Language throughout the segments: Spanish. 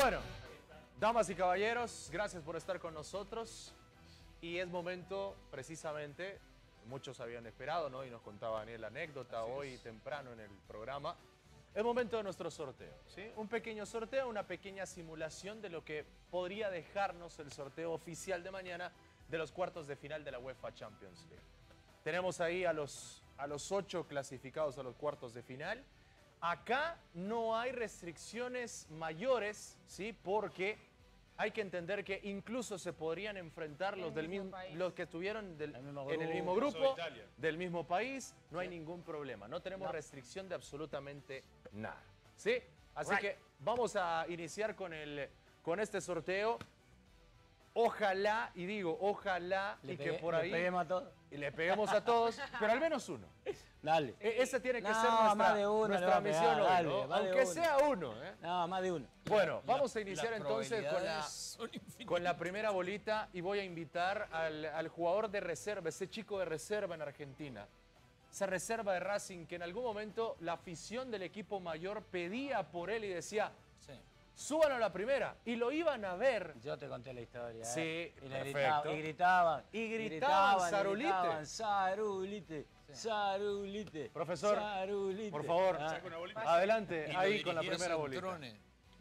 Bueno, damas y caballeros, gracias por estar con nosotros. Y es momento, precisamente, muchos habían esperado, ¿no? Y nos contaba Daniel la anécdota hoy temprano en el programa. Es momento de nuestro sorteo, ¿sí? Un pequeño sorteo, una pequeña simulación de lo que podría dejarnos el sorteo oficial de mañana de los cuartos de final de la UEFA Champions League. Tenemos ahí a los, a los ocho clasificados a los cuartos de final. Acá no hay restricciones mayores, ¿sí? Porque hay que entender que incluso se podrían enfrentar En los, el del mismo país. los que estuvieron del- El mismo en el mismo grupo, del mismo país, no hay ningún problema. No tenemos restricción de absolutamente nada. ¿Sí? Así Right. que vamos a iniciar con, el, con este sorteo. Ojalá, y digo, ojalá, Le y pegué- que por le ahí... peguemos a todos. Y le peguemos a todos, pero al menos uno. Dale. E- Esa tiene que No, ser nuestra, más de uno nuestra pegar, misión hoy, dale, ¿no? más de Aunque uno. sea uno. ¿eh? No, más de uno. Bueno, vamos a iniciar entonces con la, con primera bolita y voy a invitar al, al jugador de reserva, ese chico de reserva en Argentina. Esa reserva de Racing que en algún momento la afición del equipo mayor pedía por él y decía, Sí. Súbanlo a la primera. Y lo iban a ver. Yo te conté la historia. Sí, ¿eh? y, le perfecto. gritaban, y gritaban. Y gritaban, Sarulite. Sarulite. Profesor, Sarulite. Por favor, Ah. Una adelante, Y ahí con la primera bolita.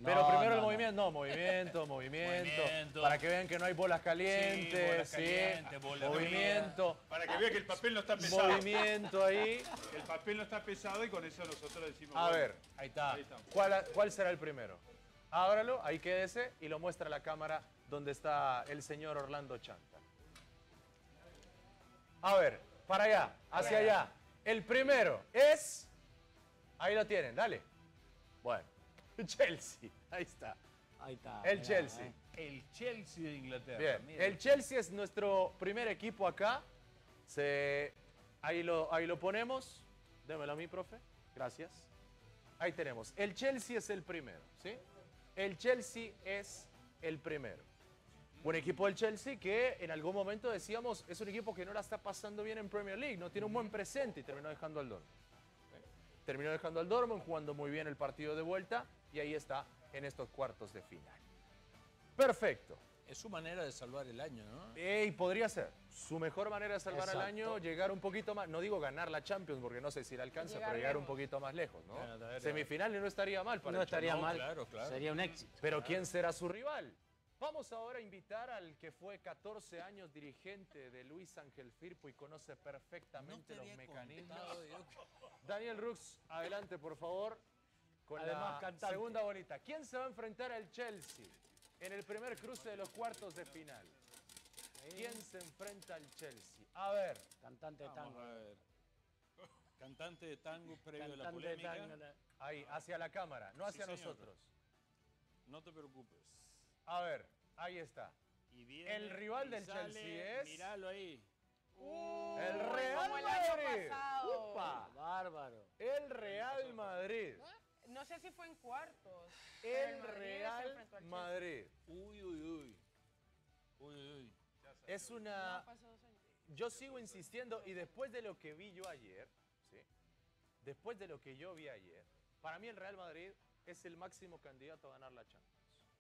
Pero No, primero no, el movimiento, no, movimiento, movimiento, Movimiento. para que vean que no hay bolas calientes, bolas sí, bolas movimiento, Para que vea que el papel no está pesado. movimiento ahí. El papel no está pesado y con eso nosotros decimos. A bueno, ver, ahí está. Ahí. ¿Cuál, ¿Cuál será el primero? Ábralo, ahí quédese y lo muestra a la cámara donde está el señor Orlando Chanta. A ver, para allá, hacia allá. El primero es... Ahí lo tienen, dale. Bueno, Chelsea, ahí está. Ahí está. El Chelsea. ¿eh? El Chelsea de Inglaterra. Bien, el Chelsea es nuestro primer equipo acá. Se, ahí, lo, ahí lo ponemos. Démelo a mí, profe. Gracias. Ahí tenemos. El Chelsea es el primero, ¿sí? El Chelsea es el primero. Un equipo del Chelsea que en algún momento decíamos es un equipo que no la está pasando bien en Premier League, no tiene un buen presente y terminó dejando al Dortmund. Terminó dejando al Dortmund, jugando muy bien el partido de vuelta y ahí está en estos cuartos de final. Perfecto. Es su manera de salvar el año, ¿no? Y podría ser su mejor manera de salvar el año, llegar un poquito más, no digo ganar la Champions porque no sé si la alcanza, Llegar pero llegar un poquito más lejos, ¿no? Claro, a ver, Semifinal no estaría mal para No el estaría No, mal. claro, claro. Sería un éxito. Pero ¿quién será su rival? Vamos ahora a invitar al que fue 14 años dirigente de Luis Ángel Firpo y conoce No perfectamente te los mecanismos. Daniel Rux, adelante por favor. Con Además, la cantante. segunda bolita. ¿Quién se va a enfrentar al Chelsea en el primer cruce de los cuartos de final? ¿Quién se enfrenta al Chelsea? A ver, Cantante de Vamos tango. a ver. Cantante de tango previo a la Cantante de polémica. tango. la- ahí, hacia la cámara, no hacia nosotros. No te preocupes. A ver, ahí está. Y viene El rival y del sale, Chelsea es- Míralo ahí. El Real como el año Madrid. pasado. Upa. Bárbaro. El Real Madrid. No sé si fue en cuartos. El Real al. Madrid. Uy, uy, uy. Uy, uy. Es una... Yo sigo insistiendo y después de lo que vi yo ayer, ¿sí? Después de lo que yo vi ayer, para mí el Real Madrid es el máximo candidato a ganar la Champions.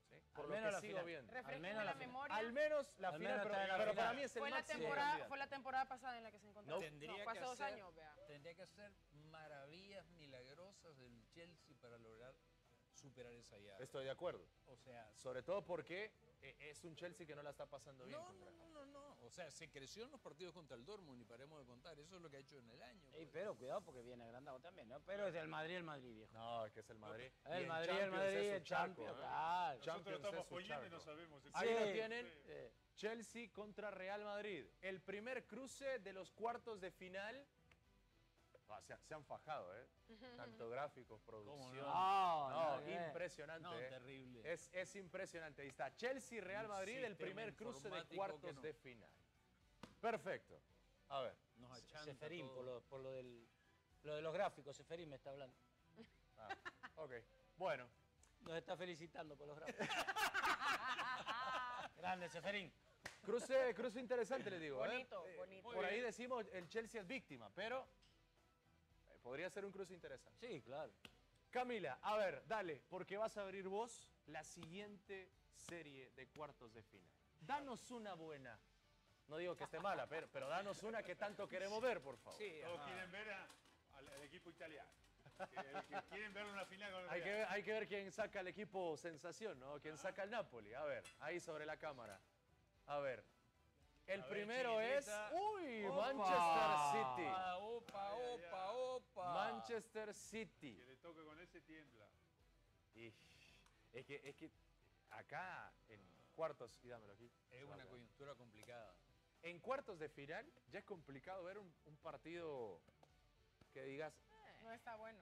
¿sí? Por Al lo menos que la sigo final. viendo. Refresqueme menos la, la final. memoria. Al menos la Al final, menos pero, está en la pero final. para mí es el fue la, máximo temporada, candidato. fue la temporada pasada en la que se encontró. Tendría no, fue que hace dos hacer- años, vea. Tendría que hacer maravillas milagrosas del Chelsea para lograr superar esa llave. Estoy de acuerdo. O sea, Sobre todo porque eh, es un Chelsea que no la está pasando bien. no, no, no, no, no. O sea, se creció en los partidos contra el Dortmund y paremos de contar. Eso es lo que ha hecho en el año. Ey, pues. pero cuidado porque viene agrandado también, ¿no? Pero es el Madrid, el Madrid, viejo. No, es que es el Madrid. Y El Madrid, el Champions Madrid, el charco, Champions. ¿eh? claro. Champions es su charco. sabemos. Ahí Sí. lo tienen. Chelsea contra Real Madrid. El primer cruce de los cuartos de final. Ah, se, se han fajado, ¿eh? Tanto gráficos, producción. no? No, No, nada que ver. Impresionante. No, ¿eh? terrible. Es, es impresionante. Ahí está. Chelsea Real Madrid, el primer cruce de cuartos no. de final. Perfecto. A ver. Nos Seferín, por lo, por lo del. Lo de los gráficos, Seferín me está hablando. Ah, ok. Bueno. Nos está felicitando por los gráficos. Grande, Seferín. Cruce, cruce interesante, les digo. ¿eh? Bonito, Eh, bonito. Por ahí decimos el Chelsea es víctima, pero podría ser un cruce interesante. Sí, claro. Camila, a ver, dale, porque vas a abrir vos la siguiente serie de cuartos de final. Danos una buena. No digo que esté mala, pero, pero danos una que tanto queremos ver, por favor. Sí, Todos quieren ver a- al, al equipo italiano. Que, que quieren ver una final con el Hay que, ver, hay que ver quién saca el equipo sensación, ¿no? Quién saca el Napoli. A ver, ahí sobre la cámara. A ver. El A ver, primero es. ¡Uy! Opa. Manchester City. Ah, opa, opa, opa. Manchester City. Que le toque con ese tiembla. Es que, es que acá en cuartos, y dámelo aquí. Es una coyuntura complicada. En cuartos de final ya es complicado ver un, un partido que digas. No está bueno.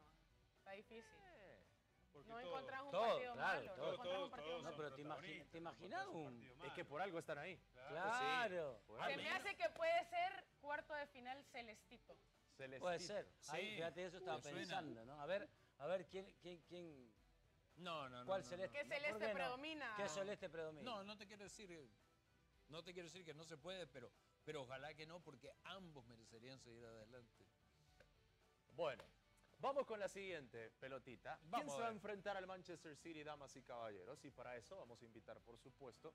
Está difícil. "Eh". Porque No todo- encontrás un todo, partido claro, malo. todo, no todos, un partido No, pero te te imaginas un- Es que por algo están ahí. Claro. Por Se algo. me hace que puede ser cuarto de final celestito. Celestito. Puede ser. Ahí, fíjate, eso estaba pensando, ¿no? A ver, a ver quién, quién, quién No, no, no. cuál no, celeste. ¿Qué ¿por celeste predomina? ¿Qué celeste predomina? No, no te quiero decir, no te quiero decir que no se puede, pero, pero ojalá que no, porque ambos merecerían seguir adelante. Bueno, vamos con la siguiente pelotita. ¿Quién Vamos se a va a enfrentar al Manchester City, damas y caballeros? Y para eso vamos a invitar, por supuesto,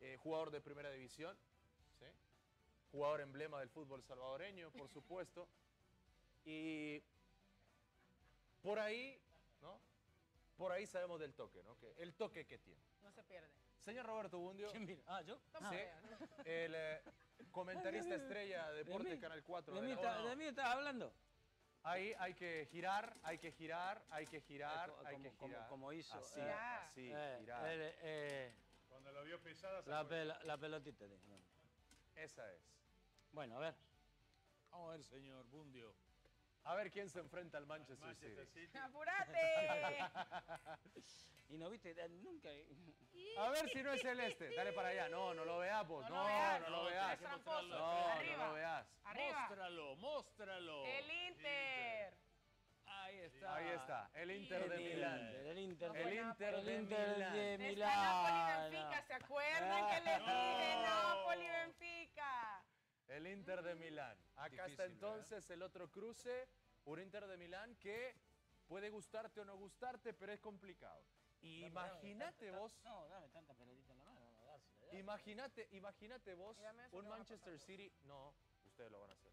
eh, jugador de primera división, ¿sí? jugador emblema del fútbol salvadoreño, por supuesto. y por ahí, ¿no? Por ahí sabemos del toque, ¿no? Que el toque que tiene. No se pierde. Señor Roberto Bundio, ¿Quién mira? Ah, yo. Sí. el eh, comentarista estrella de Deporte? Canal 4 ¿De de mí, la está-. ¿De mí estás hablando? Ahí hay que girar, hay que girar, hay que girar, hay como- que como- girar. como hizo, Así, eh, así, Eh, girar. eh, eh, Cuando lo vio pesada, se la, fue. pel- la pelotita. Esa es. Bueno, a ver. Vamos a ver, señor Bundio. A ver quién se enfrenta al Manchester, Manchester City. City. ¡Apurate! Y no viste eh, nunca. A ver si no es celeste. Dale para allá. No, no lo veas vos. No No, lo veas. no lo No, veas. es tramposo. No, no lo veas. Arriba. Móstralo, móstralo. El Inter. Ahí está. Ahí está. El Inter de El Milán. Inter, El Inter, El Inter el de Inter Milán. de Está Milán. Napoli-Benfica. ¿Se acuerdan que dije Napoli-Benfica? El Inter de Milán. Acá está Difícil, entonces el otro cruce. Un Inter de Milán que puede gustarte o no gustarte, pero es complicado. Imagínate vos. No, dame tanta pelotita en la mano. Imagínate, imagínate vos un Manchester. City, no, ustedes lo van a hacer.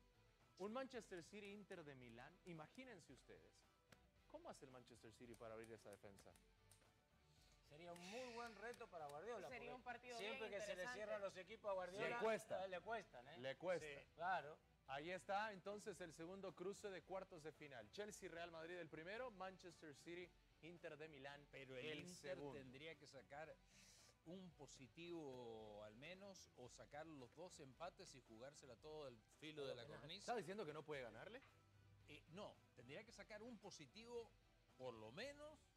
Un Manchester City Inter de Milán, imagínense ustedes. ¿Cómo hace el Manchester City para abrir esa defensa? Sería un muy buen reto para Guardiola. Sería un partido Siempre bien que se le cierran los equipos a Guardiola. Le cuesta. eh, Le cuestan, ¿eh? Le cuesta. Sí, claro. Ahí está entonces el segundo cruce de cuartos de final. Chelsea Real Madrid el primero, Manchester City Inter de Milán Pero el, Inter segundo. tendría que sacar un positivo al menos o sacar los dos empates y jugársela todo del filo de la cornisa. ¿Está diciendo que no puede ganarle? Eh, no, tendría que sacar un positivo por lo menos.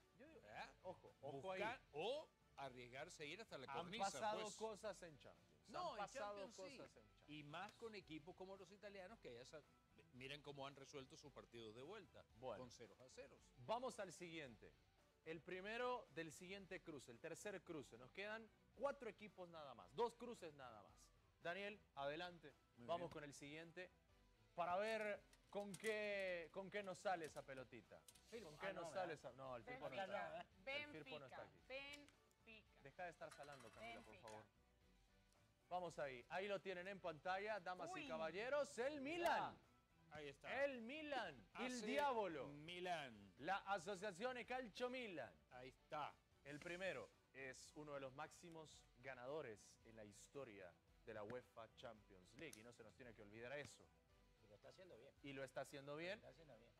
¿Verdad? Ojo, ojo Buscar- ahí. O arriesgarse a ir hasta la Han cornisa. pasado pues. cosas en Champions. No, Han en pasado Champions cosas sí. en Champions. Y más con equipos como los italianos que ya miren cómo han resuelto sus partidos de vuelta. Bueno. Con ceros a ceros. Vamos al siguiente. El primero del siguiente cruce, el tercer cruce. Nos quedan cuatro equipos nada más, dos cruces nada más. Daniel, adelante. Muy Vamos bien. con el siguiente para ver con qué, con qué nos sale esa pelotita. ¿Con qué Ah, nos no, sale esa? No, el Firpo no está. Benfica. El Firpo no está aquí. Benfica. Deja de estar salando, Camila, por favor. Vamos ahí. Ahí lo tienen en pantalla, damas y caballeros. El Milan. Ahí está. El Milan. El AC Diablo. Milán. La Asociación Calcio Milan. Ahí está. El primero es uno de los máximos ganadores en la historia de la UEFA Champions League y no se nos tiene que olvidar eso. Y lo está haciendo bien. Y lo está haciendo Lo bien. está haciendo bien.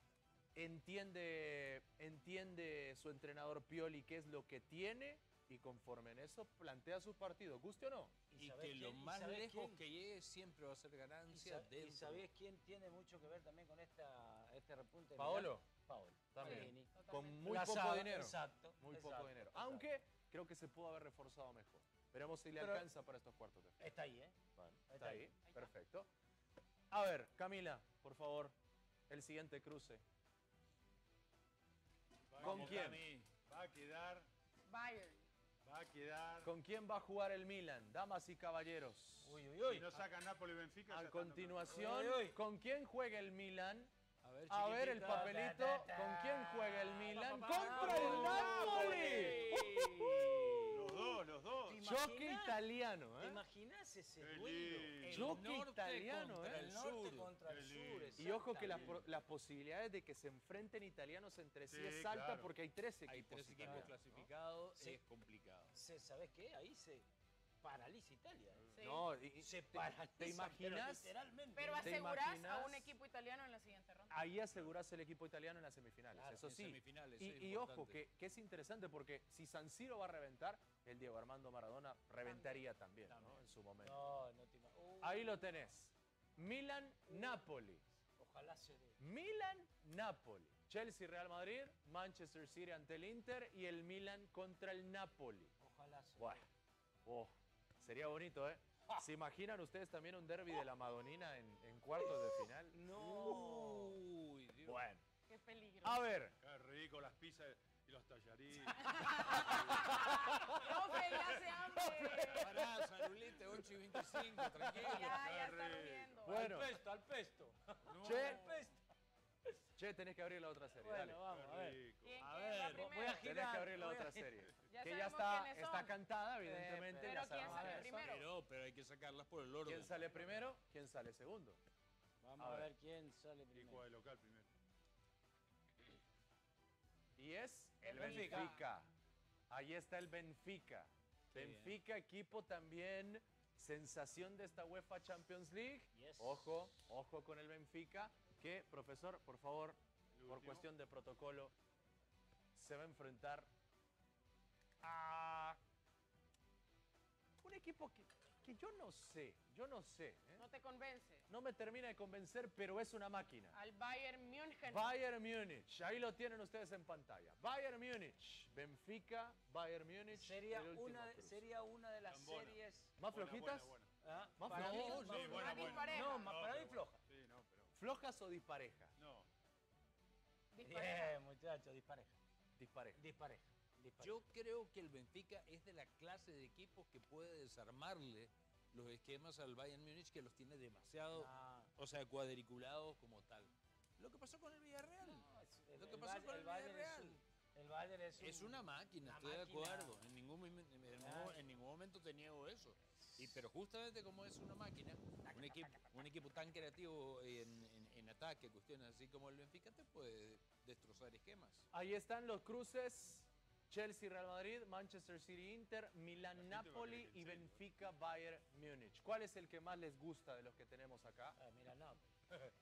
Entiende, entiende su entrenador Pioli qué es lo que tiene y conforme en eso plantea sus partidos, guste o no. Y que lo quién- más lejos quién- que llegue siempre va a ser ¿Y, ganancia sa- y sabés quién tiene mucho que ver también con esta, este repunte? de Paolo. Paolo. También. Con muy poco dinero. Exacto. Muy exacto, poco dinero. exacto. Aunque creo que se pudo haber reforzado mejor. Veremos si le Pero- alcanza para estos cuartos de final. Está ahí, ¿eh? Bueno, está está. ahí. Perfecto. A ver, Camila, por favor, el siguiente cruce. ¿Con quién? Va a quedar... Bayern. Va a quedar... ¿Con quién va a jugar el Milan? Damas y caballeros. Uy, uy, uy. Si no saca Napoli Benfica... A continuación, ¿con quién juega el Milan? A ver, el papelito. ¿Con quién juega el Milan? ¡Contra el Napoli! Uh. Con Choque imaginás? italiano, ¿Te ¿eh? imaginás ese duelo? Choque italiano, contra ¿eh? el norte sur. contra el sur. Y ojo que las, posibilidades de que se enfrenten italianos entre sí, Sí, es alta claro. porque hay tres Hay equipos tres equipos italianos. clasificados, Sí. es complicado. ¿Sabes qué? Ahí se paraliza Italia. Sí. No, y- Se te- paraliza. ¿te imaginas? Pero literalmente. Pero ¿Te asegurás a un equipo italiano en la siguiente ronda. ahí aseguras el equipo italiano en las semifinales, Claro, eso en sí. semifinales, Y, es y ojo, que, que es interesante porque si San Siro va a reventar, el Diego Armando Maradona reventaría también, ¿no? También. en su momento. No, no te imaginas. Uh, Ahí lo tenés. Milan-Napoli. Ojalá se dé. Milan-Napoli. Chelsea, Real Madrid, Manchester City ante el Inter y el Milan contra el Napoli. Ojalá se Bueno, oh, sería bonito, ¿eh? ¿Se imaginan ustedes también un derby de la Madonina en, en cuartos de final? No. Uy, Dios. Bueno, Qué peligro. a ver, Qué rico las pizzas y los tallarines. Profe, ya se hambre. Pará, Salulete, 8 y 25, tranquilo. Ya, ya está. Bueno. Al pesto, al pesto. che, Al pesto. Che, tenés que abrir la otra serie, Bueno, dale. vamos, a ver. rico. ¿Quién, A ver, voy a Tenés que girar, abrir la otra girar. serie. Ya que ya está, está cantada, evidentemente. pero ya ¿quién sabemos sale primero? Pero, pero hay que sacarlas por el orden. ¿Quién sale primero? ¿Quién sale segundo? Vamos A a ver. ver quién sale Y primero. juega de local primero. Y es el Benfica. Benfica. Ahí está el Benfica. Qué Benfica, equipo también sensación de esta UEFA Champions League. Yes. Ojo, ojo con el Benfica, que, profesor, por favor, por cuestión de protocolo, se va a enfrentar a un equipo que, que yo no sé, yo no sé. ¿eh? No te convence. No me termina de convencer, pero es una máquina. Al Bayern München. Bayern Múnich, ahí lo tienen ustedes en pantalla. Bayern Múnich, Benfica, Bayern Múnich. Sería una, de, sería una de las series. ¿Más Buena, flojitas? buena, ¿ah? Más para mí, más Sí, buena. No, más para mí floja. Sí, no, pero. ¿Flojas o disparejas? No. Dispareja. Bien, muchachos, dispareja. Disparejas. Dispareja. dispareja. Yo creo que el Benfica es de la clase de equipos que puede desarmarle los esquemas al Bayern Múnich que los tiene demasiado, No, o sea, cuadriculados como tal. Lo que pasó con el Villarreal. no, es- el- Lo que el pasó Bayern- con el el es Villarreal. un- El Bayern es, Es un- una máquina, una estoy de máquina. acuerdo. En ningún, en ningún- Claro. en ningún momento te niego eso. Y, pero justamente como es una máquina, un equipo, un equipo tan creativo en, en- en ataque, cuestiones así como el Benfica, te puede destrozar esquemas. Ahí están los cruces. Chelsea, Real Madrid, Manchester City, Inter, a Napoli y Benfica, Bayern Múnich. ¿Cuál es el que más les gusta de los que tenemos acá? Ah, mira, no.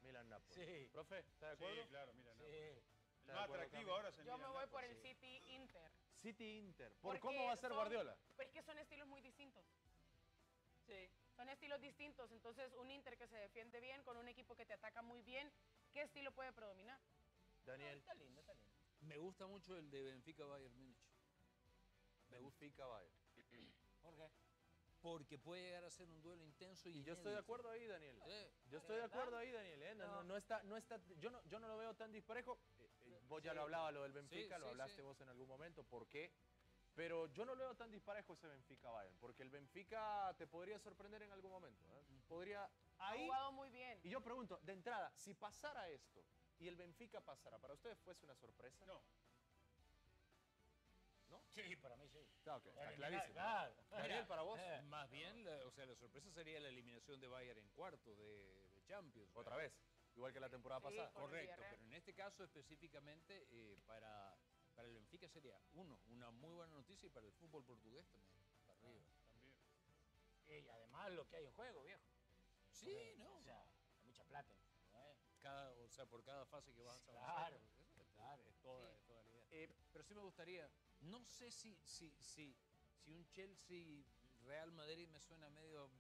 Milan, Napoli. Sí. ¿Profe, está de acuerdo? Sí, claro, mira, no. Sí. El ¿Está de más atractivo ahora es el Yo me voy Napoli. por el City Inter. City, Inter. ¿Por Porque cómo va a ser son- Guardiola? Pero es que son estilos muy distintos. Sí. Son estilos distintos. Entonces, un Inter que se defiende bien con un equipo que te ataca muy bien, ¿qué estilo puede predominar? Daniel, Está lindo, está lindo. Me gusta mucho el de Benfica Bayern Múnich. Benfica, Bayern. ¿Por qué? Porque puede llegar a ser un duelo intenso y, Y yo estoy de acuerdo ahí, Daniel. Sí. Yo estoy de acuerdo ahí, Daniel. ¿eh? No, no, No. no está, no está, yo, no, yo no lo veo tan disparejo. Eh, eh, vos ya Sí. lo hablabas, lo del Benfica, Sí, lo sí, hablaste sí. vos en algún momento. ¿Por qué? Pero yo no lo veo tan disparejo ese Benfica-Bayern. Porque el Benfica te podría sorprender en algún momento. ¿eh? Podría... Ha Ahí... jugado muy bien. Y yo pregunto, de entrada, si pasara esto y el Benfica pasara, ¿para ustedes fuese una sorpresa? No. Sí, para mí sí. Está, ok, está Eliminar- clarísimo. claro. Daniel, para vos, Eh, Más bien, la- o sea, la sorpresa sería la eliminación de Bayern en cuarto de, de Champions. otra vez. Igual que la temporada Sí, pasada. Correcto, pero en este caso específicamente eh, para, para el Benfica sería, uno, una muy buena noticia y para el fútbol portugués también, para arriba. También. Y además lo que hay en juego, viejo. Sí, Porque, ¿no? O sea, sea, por cada fase que vas Claro, avanzando. Eso claro. Es toda, Sí. es toda la idea. Eh, Pero sí me gustaría, no sé si, si, si, si un Chelsea Real Madrid me suena medio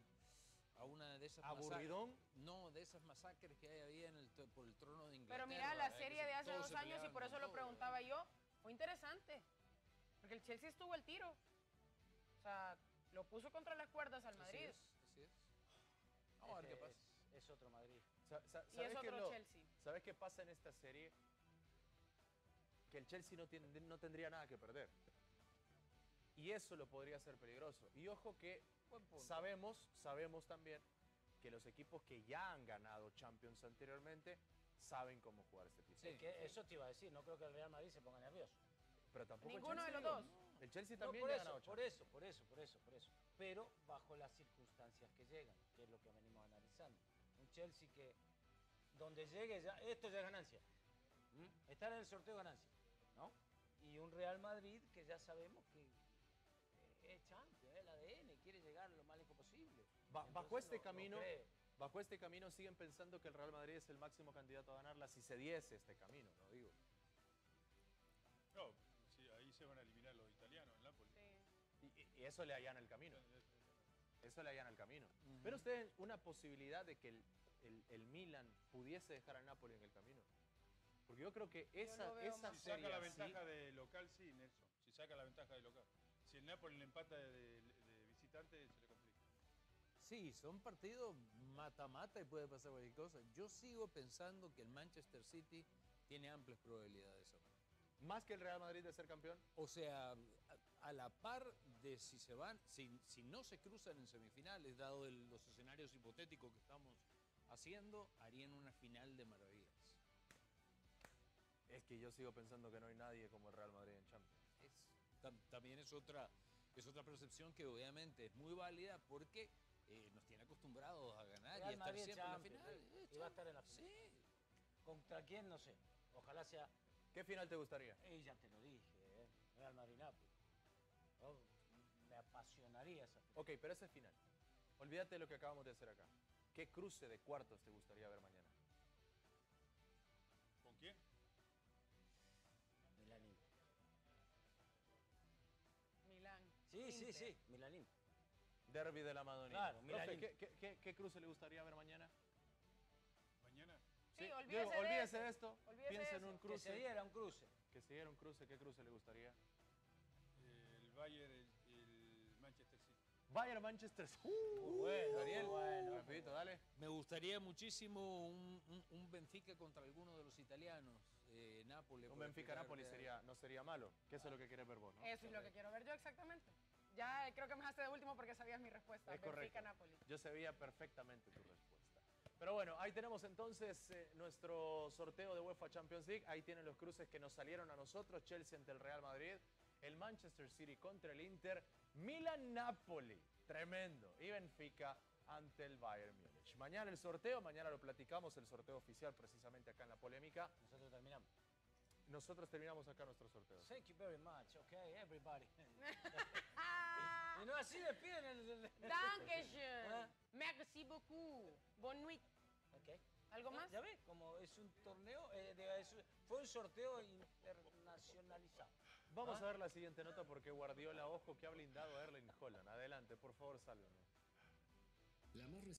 a una de esas masacres. aburridón. No, de esas masacres que hay había en el, to- por el trono de Inglaterra. Pero mira, la ¿verdad? serie de hace dos se años, y por eso lo todo, preguntaba ¿verdad? yo, fue interesante. Porque el Chelsea estuvo al tiro. O sea, lo puso contra las cuerdas al Así Madrid. es, así es. Vamos a ver qué pasa. Es, otro Madrid. Sa- sa- Y ¿sabes es otro lo- Chelsea. ¿Sabes qué pasa en esta serie? Que el Chelsea no, tiene, no tendría nada que perder. Y eso lo podría ser peligroso. Y ojo que sabemos, sabemos también que los equipos que ya han ganado Champions anteriormente saben cómo jugar este tipo. Sí. Que eso te iba a decir, no creo que el Real Madrid se ponga nervioso. Pero tampoco el Ninguno de Chelsea, los digo. dos. El Chelsea No, también por ya eso, por eso, por eso, por eso, por eso. Pero bajo las circunstancias que llegan, que es lo que venimos analizando. Un Chelsea que donde llegue ya, esto ya es ganancia. ¿Mm? Estar en el sorteo es ganancia, ¿no? Y un Real Madrid que ya sabemos que eh, es champion, es el ADN, quiere llegar lo más lejos posible. Ba- bajo este no- no camino, bajo este camino siguen pensando que el Real Madrid es el máximo candidato a ganarla si se diese este camino, ¿no? Digo. No, sí, ahí se van a eliminar los italianos, el Napoli. Sí. Y, eso le allana el camino. Eso le allana el camino. ¿Pero ustedes una posibilidad de que el, el- el Milan pudiese dejar al Napoli en el camino? Porque yo creo que esa, veo esa Si saca la ventaja de local, sí, Nelson. Si saca la ventaja de local. Si el Napoli le empata de, de- de visitante, se le complica. Sí, son partidos mata-mata y puede pasar cualquier cosa. Yo sigo pensando que el Manchester City tiene amplias probabilidades. más que el Real Madrid de ser campeón. O sea, a, a la par de si se van, si, si no se cruzan en semifinales, dado el- los escenarios hipotéticos que estamos haciendo, harían una final de maravillas. Es que yo sigo pensando que no hay nadie como el Real Madrid en Champions. Es- tam- también es otra, es otra percepción que obviamente es muy válida porque eh, nos tiene acostumbrados a ganar y a Real estar Madrid siempre en la Champions, final. sí. Eh, Y va a estar en la Sí. final. ¿Contra quién? No sé. Ojalá sea. ¿Qué final te gustaría? Y ya te lo dije, ¿eh? Real Madrid Napoli. Oh, me apasionaría esa final. Ok, pero ese es final. Olvídate de lo que acabamos de hacer acá. ¿Qué cruce de cuartos te gustaría ver mañana? ¿Con quién? Milanín. Milán. Sí, sí, Inter. sí. Milanín. Derby de la Madonina. Claro, Profe, Milanín. ¿qué, qué, qué- qué cruce le gustaría ver mañana? ¿Mañana? Sí, Diego, olvídese de olvídese eso. de esto. Olvídese Piensa de en un eso. Que cruce. se diera un cruce. Que se diera un cruce. ¿Qué cruce le gustaría? El Bayern, el. Bayern Manchester. Uh, Muy bueno, Ariel, bueno. rapidito, dale. Me gustaría muchísimo un, un- un Benfica contra alguno de los italianos. Eh, Nápoles. Un puede Benfica pegar Napoli de- sería, no sería malo. Que eso es lo que quieres ver vos, ¿no? Eso es lo que quiero ver yo exactamente. Ya eh, creo que me dejaste de último porque sabías mi respuesta. Es correcto. Benfica Napoli. Yo sabía perfectamente tu respuesta. Pero bueno, ahí tenemos entonces eh, nuestro sorteo de UEFA Champions League. Ahí tienen los cruces que nos salieron a nosotros. Chelsea ante el Real Madrid. El Manchester City contra el Inter. Milan-Napoli. Tremendo. Y Benfica ante el Bayern Múnich. Mañana el sorteo. Mañana lo platicamos. El sorteo oficial precisamente acá en la polémica. Nosotros terminamos. Nosotros terminamos acá nuestro sorteo. Thank you very much, okay, everybody. y no así despiden el... el- Dankeschön. Ah. Merci beaucoup. Bonne nuit. Ok. ¿Algo No, más? Ya ves, como es un torneo, eh, de- es- fue un sorteo internacionalizado. Vamos ¿Ah? a ver la siguiente nota porque Guardiola, ojo, que ha blindado a Erling Holland. Adelante, por favor, sálvenos. La más